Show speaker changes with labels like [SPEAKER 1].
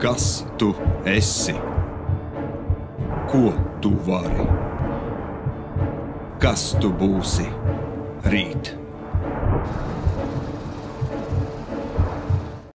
[SPEAKER 1] Kas tu esi? Ko tu vari? Kas tu būsi rīt?